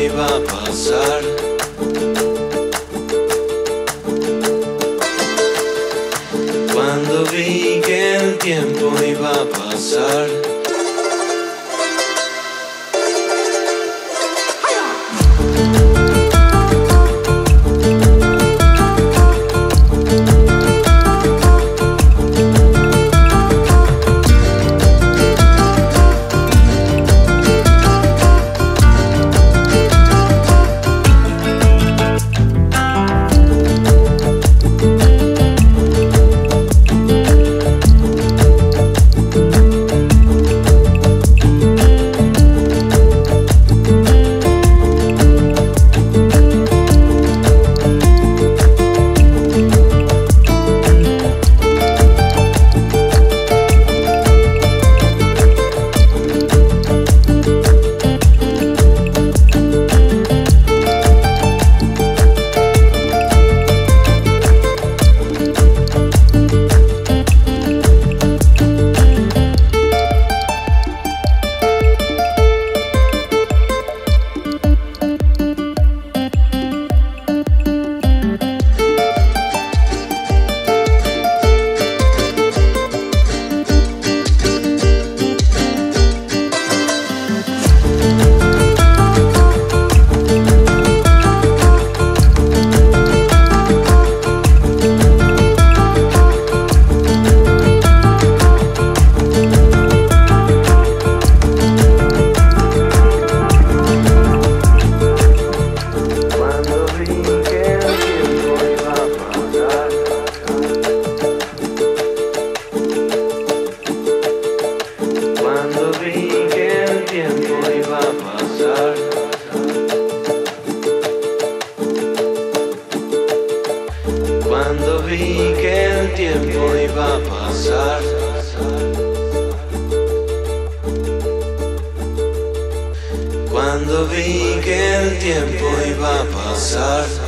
iba a pasar. Cuando vi que el tiempo iba a pasar. Cuando vi que el tiempo iba a pasar. Cuando vi que el tiempo iba a pasar